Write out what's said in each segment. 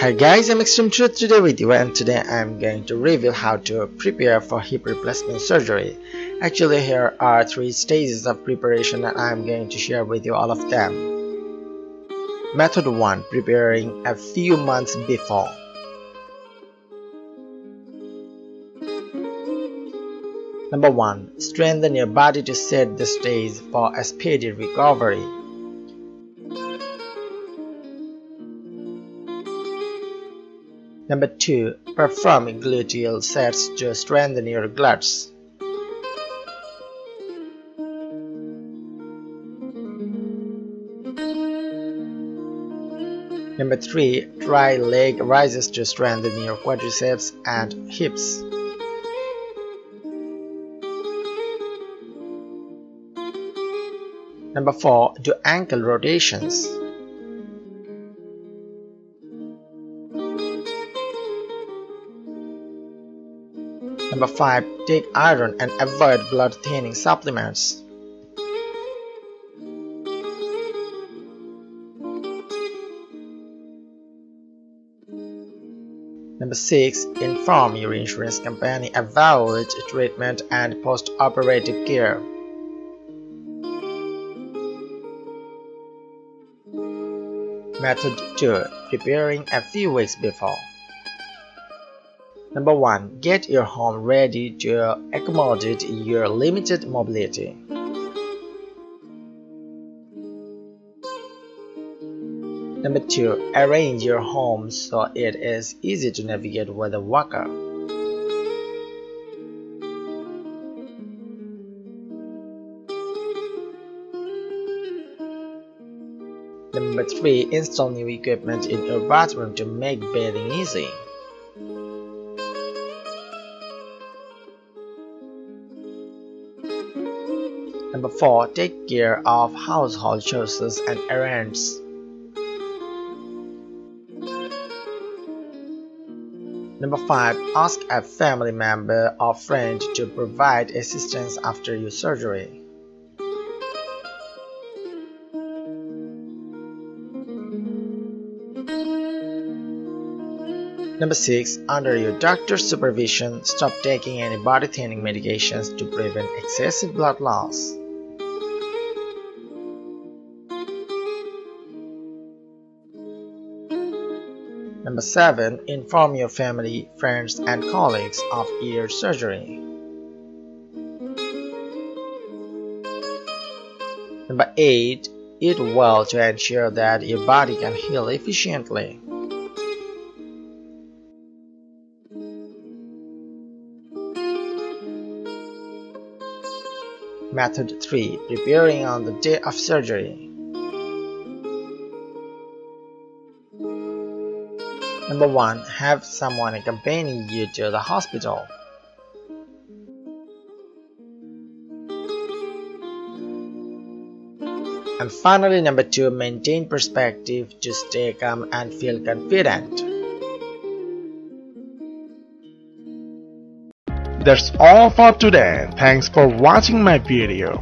Hi guys, I'm Xtreme Truth today with you and today I'm going to reveal how to prepare for hip replacement surgery. Actually here are three stages of preparation and I'm going to share with you all of them. Method 1. Preparing a few months before. Number 1. Strengthen your body to set the stage for a speedy recovery. Number 2. Perform gluteal sets to strengthen your glutes. Number 3. Try leg raises to strengthen your quadriceps and hips. Number 4. Do ankle rotations. Number 5. Take iron and avoid blood thinning supplements. Number 6. Inform your insurance company about treatment and post-operative care. Method 2. Preparing a few weeks before. Number 1. Get your home ready to accommodate your limited mobility. Number 2. Arrange your home so it is easy to navigate with a walker. Number 3. Install new equipment in your bathroom to make bathing easy. Number 4. Take care of household chores and errands. Number 5. Ask a family member or friend to provide assistance after your surgery. Number 6. Under your doctor's supervision, stop taking any body thinning medications to prevent excessive blood loss. Number 7. Inform your family, friends, and colleagues of your surgery. Number 8. Eat well to ensure that your body can heal efficiently. Method 3. Preparing on the day of surgery. Number 1. Have someone accompany you to the hospital. And finally, number 2. Maintain perspective to stay calm and feel confident. That's all for today. Thanks for watching my video.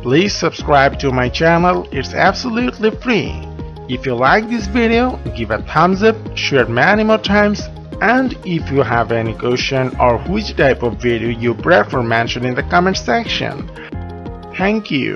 Please subscribe to my channel. It's absolutely free. If you like this video, give a thumbs up, share many more times and if you have any question or which type of video you prefer mention in the comment section. Thank you.